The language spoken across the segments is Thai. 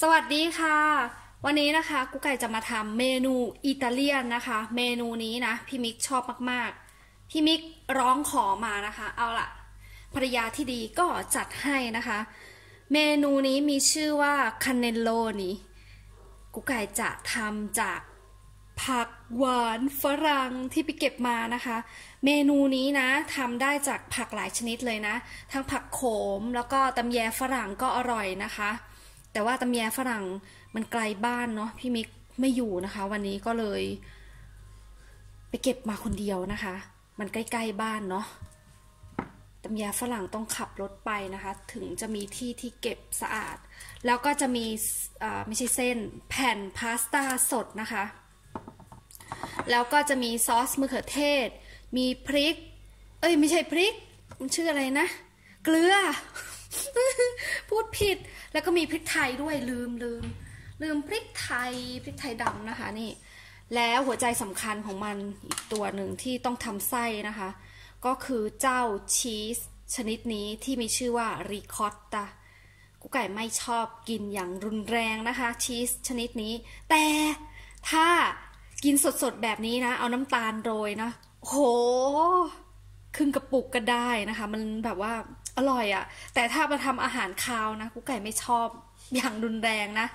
สวัสดีค่ะ วันนี้นะคะกุ๊กไก่จะมาทำเมนูอิตาเลียนนะคะ เมนูนี้นะพี่มิกชอบมากๆ พี่มิกร้องขอมานะคะ เอาละภรรยาที่ดีก็จัดให้นะคะ เมนูนี้มีชื่อว่าคาเนโลนี่กุ๊กไก่จะทำจากผักหวานฝรั่งที่ไปเก็บมานะคะ เมนูนี้นะทำได้จากผักหลายชนิดเลยนะ ทั้งผักโขมแล้วก็ตำแยฝรั่งก็อร่อยนะคะ แต่ว่าตำแยฝรั่งมันไกลบ้านเนาะพี่มิกไม่อยู่นะคะ วันนี้ก็เลย ไปเก็บมาคนเดียวนะคะ มันใกล้ๆบ้านเนาะตำแยฝรั่งต้องขับรถไปนะคะ ถึงจะมีที่ที่เก็บสะอาด แล้วก็จะมีไม่ใช่เส้นแผ่นพาสต้าสดนะคะ แล้วก็จะมีซอสมะเขือเทศ มีพริก เอ้ยไม่ใช่พริก มันชื่ออะไรนะ เกลือ พูดผิดแล้วก็มีพริกไทยด้วยลืมลืมลืมพริกไทยพริกไทยดำนะคะนี่ แล้วหัวใจสำคัญของมันอีกตัวหนึ่งที่ต้องทำไส้นะคะ ก็คือเจ้าชีสชนิดนี้ที่มีชื่อว่าริคอตตากุ๊กไก่ไม่ชอบกินอย่างรุนแรงนะคะ ชีสชนิดนี้ แต่ถ้ากินสดๆแบบนี้นะ เอาน้ำตาลโรยนะโหครึ่งกระปุกก็ได้นะคะ มันแบบว่า อร่อยอะ่ะ แต่ถ้ามาทำอาหารคาวนะกุ๊กไก่ไม่ชอบอย่างรุนแรงนะ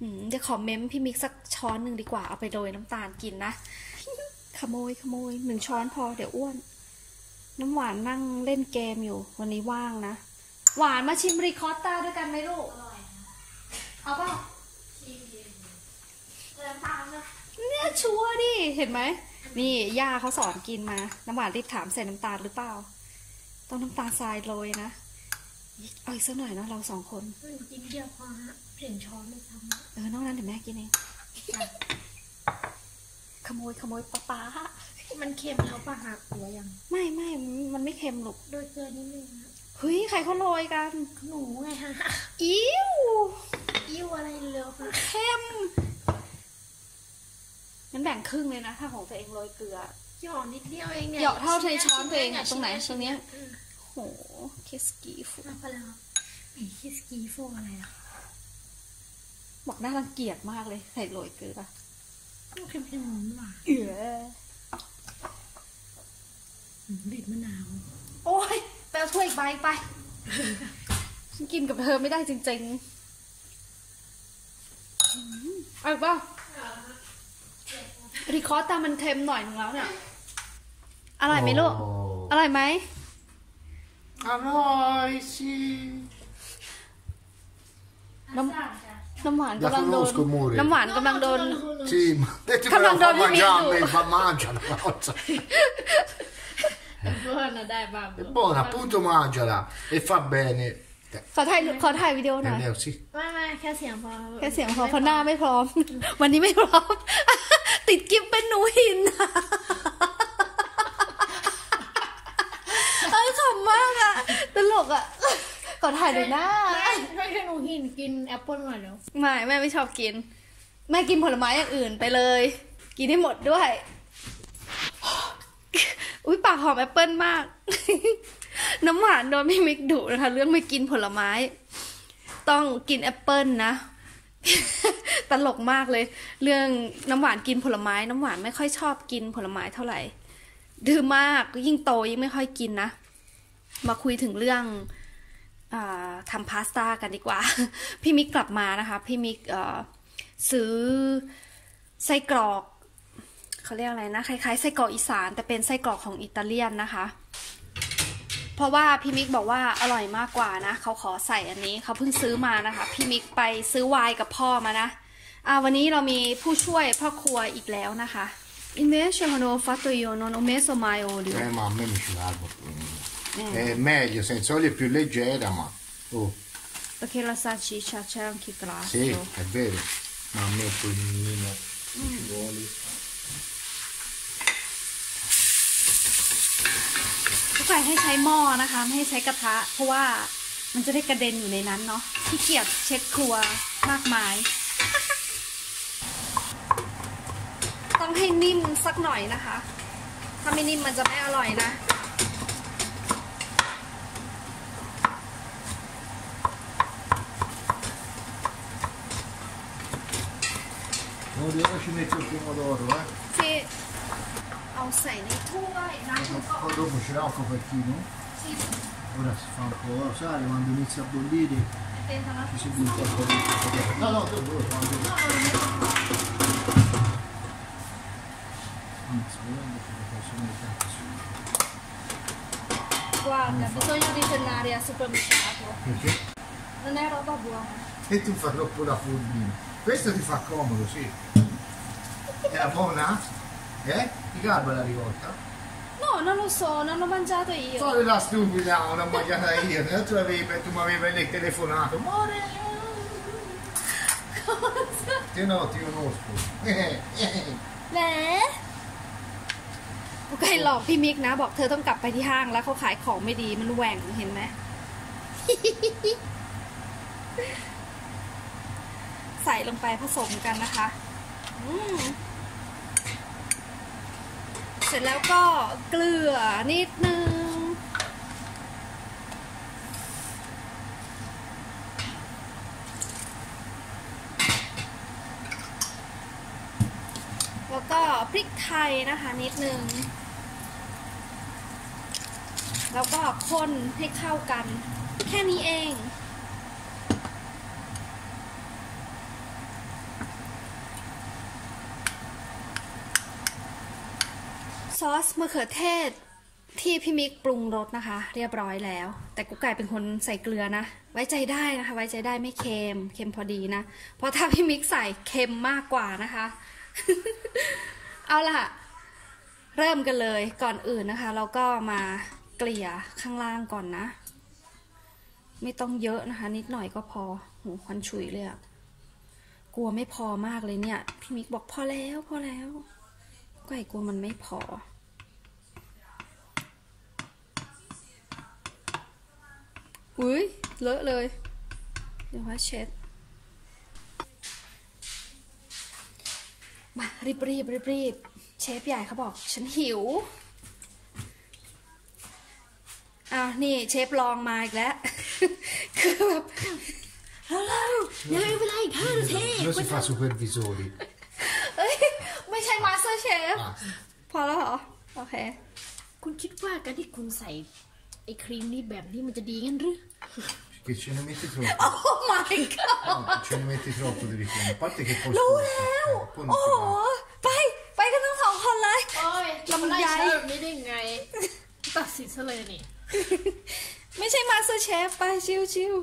อืมจะขอเม้มพี่มิกสักช้อนหนึ่งดีกว่าเอาไปโรยน้ำตาลกินนะ ขโมยขโมยหนึ่งช้อนพอเดี๋ยวอ้วน น้ำหวานนั่งเล่นเกมอยู่ วันนี้ว่างนะ หวานมาชิมริคอตต้าด้วยกันไหมลูกเอาเปล่าเนี่ยชัวร์ดิ เห็นไหม นี่ย่าเขาสอนกินมา น้ำหวานรีบถามใส่น้ำตาลหรือเปล่า ต้องน้ำตาลทรายโรยนะ เอาอีกสักหน่อยเนาะเราสองคนมันกินเดียวพอฮะเปลี่ยนช้อนไม่ซ้ำอะเออนอกนั้นเดี๋ยวแม่กินเองขโมยขโมยป๊าป๊ามันเค็มแล้วปะฮะหรือว่ายัง ไม่ไม่มันไม่เค็มหรอกโดยเกลือนิดนึงฮะเฮ้ยใครเขาโรยกันหนูไงฮะอิ้วอิ่วอะไรเร็วฮะเค็มงั้นแบ่งครึ่งเลยนะ ถ้าของตัวเองโรยเกลือ หยอกนิดเดียวเองเนี่ยเหยาะเท่าในช้อนตัวเองอะตรงไหนตรงเนี้ยอืมโหเคสกีฟูเอาไปแล้วไอ้คิสกีโฟอะไรอะบอกน่ารังเกียจมากเลยใส่โรยเกลือมันเค็มๆหวานหวานเอืออืมบีบมะนาว โอ้ยไปเอาถ้วยอีกใบไปฉันกินกับเธอไม่ได้จริงๆอืมเอาอีกเปล่ารีคอร์ตตามันเค็มหน่อยนึงแล้วเนี่ย อร่อยไหมลูก อร่อยไหม A noi sì. น้ำน้ำหวานกำลังโดน La conosco, Muri. น้ำหวานกำลังโดน Sì, ma te ti Come me la fa andò mangiare a vivendo? me, fa mangiala. forza. เพื่อนนะได้บ้าง È buona, appunto mangiala e fa bene. ขอถ่ายขอถ่ายวิดีโอหน่อย Eh, Leo, sì. ไม่ไม่แค่เสียงพอแค่เสียงพอเพราะหน้าไม่พร้อม วันนี้ไม่พร้อม ติดกิฟเป็นหนูหิน เอ้ยขำมากอะ ตลกอะขอถ่ายหน่อยหน้าไม่ไม่ให้หนูหินกินแอปเปิ้ลหน่อยเดี๋ยวไม่แม่ไม่ชอบกิน แม่กินผลไม้อย่างอื่นไปเลย กินให้หมดด้วย อุ้ยปากหอมแอปเปิลมาก น้ำหวานโดนพี่มิกดุนะคะ เรื่องไม่กินผลไม้ ต้องกินแอปเปิลนะ ตลกมากเลย เรื่องน้ำหวานกินผลไม้ น้ำหวานไม่ค่อยชอบกินผลไม้เท่าไหร่ดื้อมากยิ่งโตยิ่งไม่ค่อยกินนะ มาคุยถึงเรื่องอทำพาสต้ากันดีกว่า พี่มิกกลับมานะคะ พี่มิกซื้อไส้กรอกเขาเรียกอะไรนะคล้ายๆไส้กรอกอีสาน แต่เป็นไส้กรอกของอิตาเลียนนะคะ เพราะว่าพี่มิกบอกว่าอร่อยมากกว่านะเขาขอใส่อันนี้เขาเพิ่งซื้อมานะคะ พี่มิกไปซื้อไวน์กับพ่อมานะอ่าวันนี้เรามีผู้ช่วยพ่อครัวอีกแล้วนะคะ Invece quando ho fatto io non ho messo mai olio Eh, ma a me mi ci largo. È meglio, senza olio è più leggera, ma... Oh, perché la salsiccia c'è anche grasso sì, è vero. Ma a me poi nemmeno ci vuole. ทุกคนให้ใช้หม้อนะคะไม่ให้ใช้กระทะเพราะว่ามันจะได้กระเด็นอยู่ในนั้นเนาะขี้เกียจเช็ดครัวมากมาย ต้องให้นิ่มสักหน่อยนะคะ ถ้าไม่นิ่มมันจะไม่อร่อยนะ Ora ci metto il pomodoro, eh. ที่เอาใส่ในถ้วยนะแล้วก็ Poi dopo ce l'ha un copertino. ที่ Ora si fa un po' sale, quando inizia a bollire เป็นธรรม ci si butta un po' di No, no, dopo, dopo, quando... Anzi, guardando che lo posso mettere così. Guarda, bisogna ritornare al supermercato. Perché? Non è roba buona. E tu fai troppo la fornina. Questo ti fa comodo, sì. Era buona? Eh? Ti garba la rivolta? No, non lo so, non l'ho mangiato io. Fai la stupida, non ho mangiata io, e tu, avevi, tu mi avevi telefonato. Amore! Che no, ti conosco. Eh, eh. แหมกูเคยหลอกพี่มิกนะ บอกเธอต้องกลับไปที่ห้างแล้วเขาขายของไม่ดีมันแหว่งเห็นไหม ใส่ลงไปผสมกันนะคะ อืม เสร็จแล้วก็เกลือนิดนึง แล้วก็พริกไทยนะคะนิดนึง แล้วก็คนให้เข้ากัน แค่นี้เอง ซอสมะเขือเทศที่พี่มิกปรุงรสนะคะ เรียบร้อยแล้ว แต่กุ๊กไก่เป็นคนใส่เกลือนะ ไว้ใจได้นะคะ ไว้ใจได้ไม่เค็มเค็มพอดีนะ เพราะถ้าพี่มิกใส่เค็มมากกว่านะคะ เอาล่ะ เริ่มกันเลยก่อนอื่นนะคะ เราก็มาเกลี่ยข้างล่างก่อนนะ ไม่ต้องเยอะนะคะ นิดหน่อยก็พอหูควันฉุยเลยอะกลัวไม่พอมากเลยเนี่ย พี่มิกบอกพอแล้วพอแล้วไก่กลัวมันไม่พอ อุ้ยเลอะเลย เดี๋ยวว่าเช็ด มารีบรีบรีบรีบเชฟใหญ่เขาบอก ฉันหิวอ้าวนี่เชฟลองมาอีกแล้ว คือแบบแล้วยังไม่เป็นไรอีกห้านาที Non si fa supervisori. เอ้ย ไม่ใช่มาสเตอร์เชฟ Ah, พอแล้วเหรอ โอเค คุณคิดว่าการที่คุณใส่ไอ้ครีมนี่แบบนี้มันจะดีงั้นหรือ che ce ne metti troppo. โอ้ my god No, ce ne metti troppo di richiamo. A parte che poi รู้ sporca, แล้ว poi โอ้ non โห si va. ไป ไปกันทั้งสองคนเลย โอ้ยลำไยไล่แบบนี้ได้ไง ตัดสินซะเลยนี่ ไม่ใช่มาสเตอร์เชฟไปชิวชิว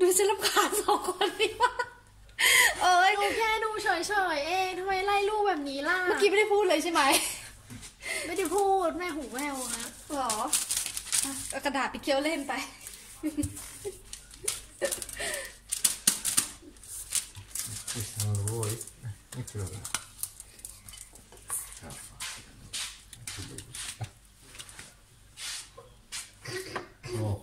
ดูจะรำคาญสองคนนี้มากเอ้ย ดูแค่ดูเฉยๆเองทำไมไล่ลูกแบบนี้ล่ะ เมื่อกี้ไม่ได้พูดเลยใช่ไหม ไม่ได้พูดแม่หูแววฮะ หรอเอากระดาษไปเคี้ยวเล่นไป Questo non lo vuoi? Eh, mettilo là. Ciao. Oh,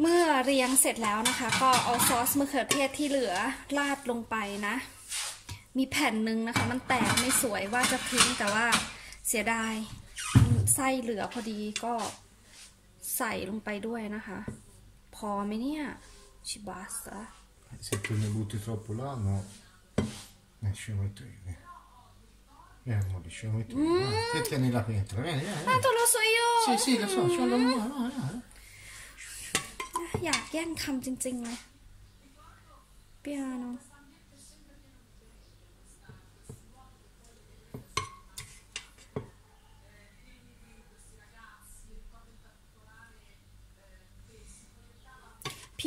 เมื่อเรียงเสร็จแล้วนะคะ ก็เอาซอสมะเขือเทศที่เหลือราดลงไปนะ มีแผ่นหนึ่งนะคะ มันแตกไม่สวยว่าจะทิ้งแต่ว่าเสียดายไส้เหลือพอดีก็ใส่ลงไปด้วยนะคะ พอไหมเนี่ยชิบาสะ se tu ne butti troppo là, no. Eh, ci metto io. eh. Eh, amore, ci metto io. Vai, Te tieni la pentola, vieni, vieni. อะ vieni. ตัวเราสวยอยู่ Sì, sì, lo so, c'ho la mano, no, no, no. อยากแย่งคำจริงๆเลยเปียโน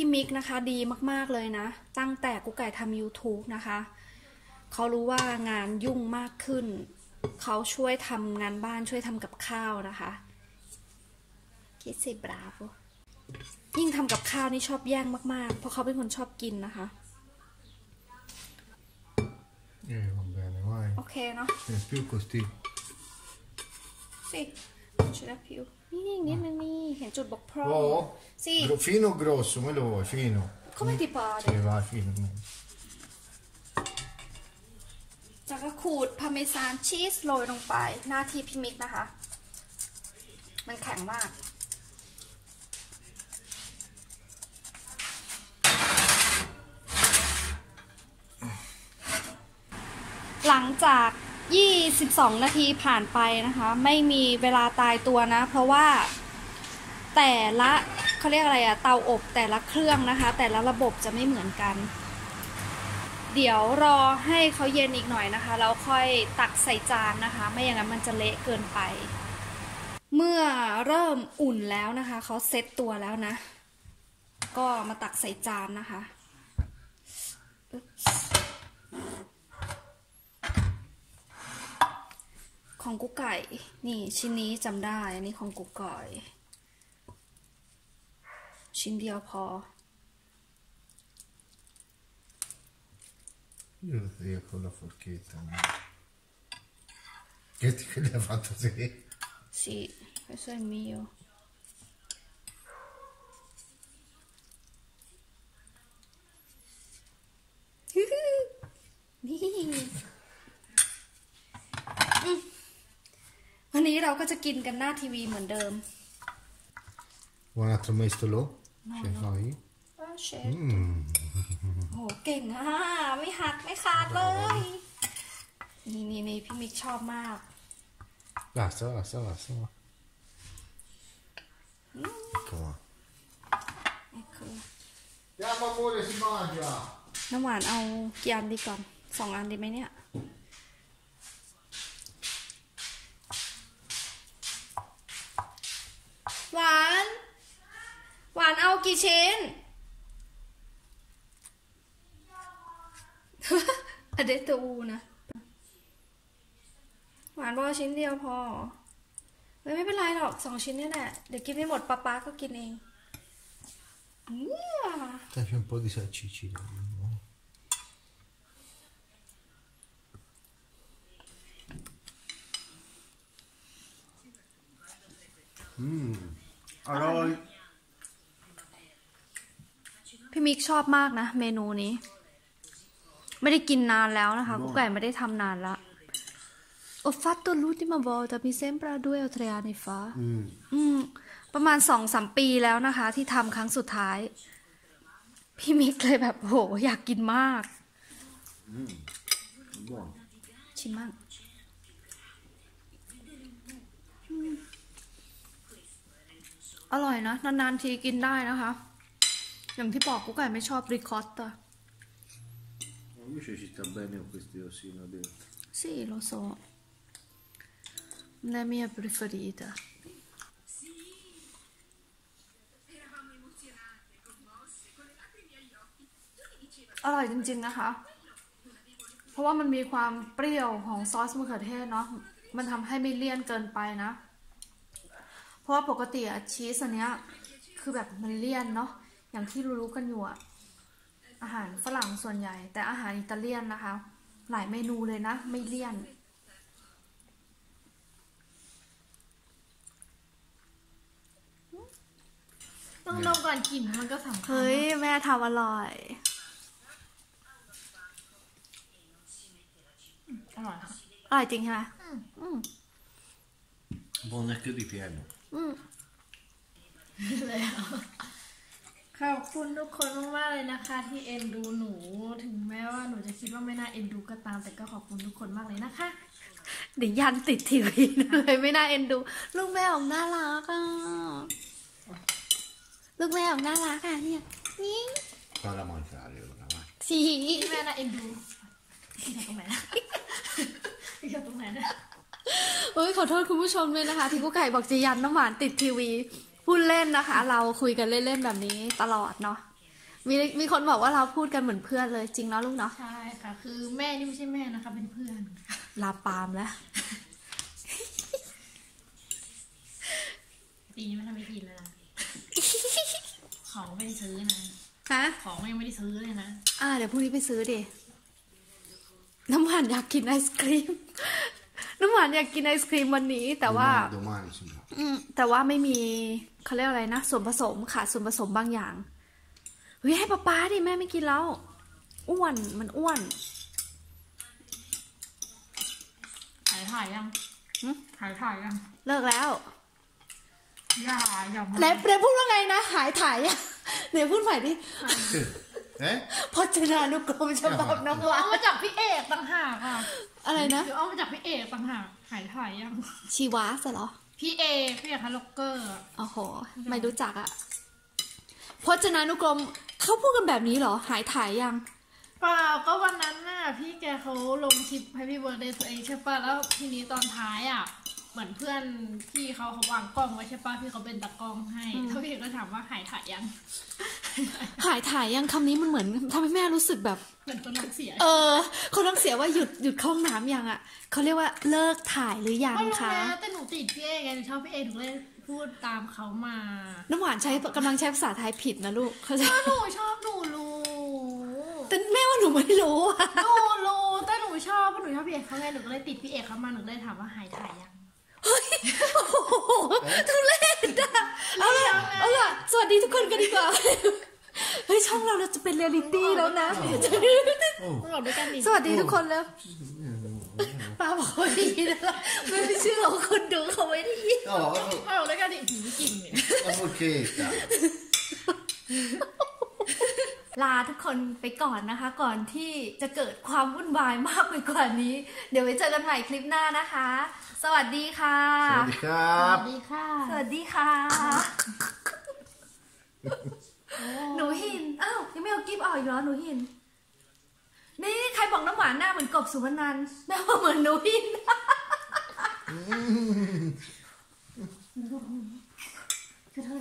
พี่มิกนะคะดีมากๆเลยนะ ตั้งแต่กุ๊กไก่ทำ YouTube นะคะ เขารู้ว่างานยุ่งมากขึ้น เขาช่วยทำงานบ้านช่วยทำกับข้าวนะคะคิดสิบราโวยิ่งทำกับข้าวนี่ชอบแย่งมากๆ เพราะเขาเป็นคนชอบกินนะคะ Eh, va bene, vai. โอเคเนาะ Se più così. สิชุดผิว นี่อีกนิดนึงนี่เห็นจุดบกพร่องสิ fino o grosso? Come lo vuoi? Fino? Come ti pare? Sì, vai, fino. จะกรขูดพาเมซานชีสโรยลงไป หน้าที่พิมิกนะคะ มันแข็งมาก หลังจาก 22 นาทีผ่านไปนะคะ ไม่มีเวลาตายตัวนะ เพราะว่าแต่ละเขาเรียกอะไรอะเตาอบแต่ละเครื่องนะคะ แต่ละระบบจะไม่เหมือนกัน เดี๋ยวรอให้เขาเย็นอีกหน่อยนะคะแล้วค่อยตักใส่จานนะคะ ไม่อย่างนั้นมันจะเละเกินไป เมื่อเริ่มอุ่นแล้วนะคะเขาเซ็ตตัวแล้วนะ ก็มาตักใส่จานนะคะอึ๊บ ของกุ๊กไก่ นี่ชิ้นนี้จำได้ อันนี้ของกุ๊กไก่ ชิ้นเดียวพอ Io io con la forchetta. no. Che ti che l'ha fatto sì? Sì, questo è il mio. นี่อืมวันนี้ เราก็จะกินกันหน้าทีวีเหมือนเดิม Un altro mestolo? Ce fai? เชฟโหเก่งอะไม่หักไม่ขาดเลย นี่นี่นี่พี่มิกชอบมาก Basta, basta, basta. va. Ecco qua. นี่คือ Andiamo amore, si mangia! น้ำหวานเอากี่อันดีก่อนสองอันดีไหมเนี่ย หวาน หวานเอากี่ชิ้น อเดตูนะ หวานบอกเอาชิ้นเดียวพอเฮ้ยไม่เป็นไรหรอกสองชิ้นเนี่ยแหละ เดี๋ยวกินไม่หมดป๊าป๊าก็กินเองเนี่ย Dai, c'è un po' di salsiccia. no? Mmm, allora พี่มิกชอบมากนะ เมนูนี้ ไม่ได้กินนานแล้วนะคะกุ๊กไก่ไม่ได้ทำนานละ Ho fatto l'ultima volta mi sembra due o tre anni fa อืม ประมาณสองสามปีแล้วนะคะ ที่ทำครั้งสุดท้าย พี่มิกเลยแบบโห อยากกินมาก buono. ชิมมากอืมอร่อยนะ นานๆทีกินได้นะคะ อย่างที่บอกกุ๊กไก่ไม่ชอบริคอตตา Invece ci sta bene con questi osino dentro. Sì, lo so. La mia preferita. อร่อยจริงๆนะคะ เพราะว่ามันมีความเปรี้ยวของซอสมะเขือเทศเนาะ มันทำให้ไม่เลี่ยนเกินไปนะ เพราะว่าปกติอะชีสอันเนี้ย คือแบบมันเลี่ยนเนาะ อย่างที่รู้ๆกันอยู่อะ อาหารฝรั่งส่วนใหญ่ แต่อาหารอิตาเลียนนะคะ หลายเมนูเลยนะ ไม่เลี่ยน ต้องดมก่อนกลิ่นมันก็สำคัญเฮ้ย แม่ทำอร่อยอร่อยค่ะอร่อยจริงใช่ไหม Buono anche ripieno. เลยอะ ขอบคุณทุกคนมากๆเลยนะคะ ที่เอ็นดูหนูถึงแม้ว่าหนูจะคิดว่าไม่น่าเอ็นดูก็ตาม แต่ก็ขอบคุณทุกคนมากเลยนะคะ เดี๋ยวยันติดทีวีเลยไม่น่าเอ็นดู ลูกแม่ออกน่ารักอะลูกแม่ออกน่ารักอะเนี่ยนี่ Falla mangiare ora, vai. สีที่แม่น่าเอ็นดูที่ตรงไหนนะที่ตรงไหนนะเฮ้ยขอโทษคุณผู้ชมด้วยนะคะ ที่กุ๊กไก่บอกจะยันน้ำหวานติดทีวี พูดเล่นนะคะ เราคุยกันเล่นๆแบบนี้ตลอดเนาะมีมีคนบอกว่าเราพูดกันเหมือนเพื่อนเลยจริงเนาะลูกเนาะใช่ค่ะ คือแม่นี่ไม่ใช่แม่นะคะ เป็นเพื่อนลาปามแล้วปีนี้ไม่ทำไม่กินเลยนะของไม่ได้ซื้อนะฮะของยังไม่ได้ซื้อเลยนะอ่าเดี๋ยวพรุ่งนี้ไปซื้อดิน้ำหวานอยากกินไอศครีม น้ำหวานอยากกินไอศครีมวันนี้ แต่ว่า Domani, domani si va. อืมแต่ว่าไม่มีเขาเรียกอะไรนะส่วนผสมขาดส่วนผสมบางอย่างเฮ้ยให้ป๊าป๊าดิแม่ไม่กินแล้ว อ้วนมันอ้วนถ่ายถ่ายยังหึถ่ายถ่ายยังเลิกแล้วอย่าอย่ามาเล็บเล็บพูดว่าไงนะ หายถ่ายอะเดี๋ยวพูดใหม่ดิ Eh? พจนานุกรมฉบับน้ำหวาเอานมาจากพี่เอกต่างหากค่ะ อะไรนะ เดี๋ยวเอามาจากพี่เอกต่างหากหายถ่ายยัง ชีวาสเหรอ พี่เอพี่เอกฮัลล็อกเกอร์อะโอ้โห ไม่รู้จักอะพจนานุกรมเขาพูดกันแบบนี้เหรอ หายถ่ายยัง เปล่าก็วันนั้นน่ะพี่แกเขาลงคลิปให้พี่เบิร์ดเดย์ตัวเองใช่ป่ะ แล้วทีนี้ตอนท้ายอะ เหมือนเพื่อนพี่เขาเขาวางกล้องไว้ใช่ป่ะ พี่เขาเป็นตากล้องให้แล้วพี่เอกก็ถามว่าหายถ่ายยัง หายถ่ายยังคำนี้มันเหมือนทำให้แม่รู้สึกแบบเหมือนคนท้องเสีย เออ คนต้องเสียว่าหยุดหยุดเข้าห้องน้ำยังอะเขาเรียกว่าเลิกถ่ายหรือยังก็รู้คะนะแต่หนูติดพี่เอกไงหนูชอบพี่เอกหนูเลยพูดตามเขามา น้ำหวานใช้กำลังใช้ภาษาไทยผิดนะลูกเขาใจถ้าหนูชอบหนูรู้แต่แม่ว่าหนูไม่รู้อะหนูรู้แต่หนูชอบเพราะหนูชอบพี่เอกเขาไงหนูก็เลยติดพี่เอกเขามาหนูเลยถามว่าหายถ่ายยังโอ้โหทุเรศอะเอาล่ะเอาล่ะสวัสดีทุกคนกันดีกว่าเฮ้ยช่องเราเราจะเป็นเรียลิตี้แล้วนะ ต้องออกด้วยกันดิสวัสดีทุกคนแล้วป้าบอกว่าดีแล้วไม่ได้ชื่อเราคนดูเขาไม่ได้ยิน Ja, alltså, ต้องออกด้วยกันดิหืมกลิ่นเนี่ย alltså Kika. ลาทุกคนไปก่อนนะคะ ก่อนที่จะเกิดความวุ่นวายมากไปกว่านี้ เดี๋ยวไว้เจอกันใหม่คลิปหน้านะคะ สวัสดีค่ะ Swadikap. สวัสดีค่ะ สวัสดีค่ะ หนูหิน อ้าว ยังไม่เอากิฟต์ออกอีกเหรอ หนูหิน นี่ใครบอกน้ำหวานหน้าเหมือนกบสุวรรณันท์แม่ว่าเหมือนหนูหินคือเธอ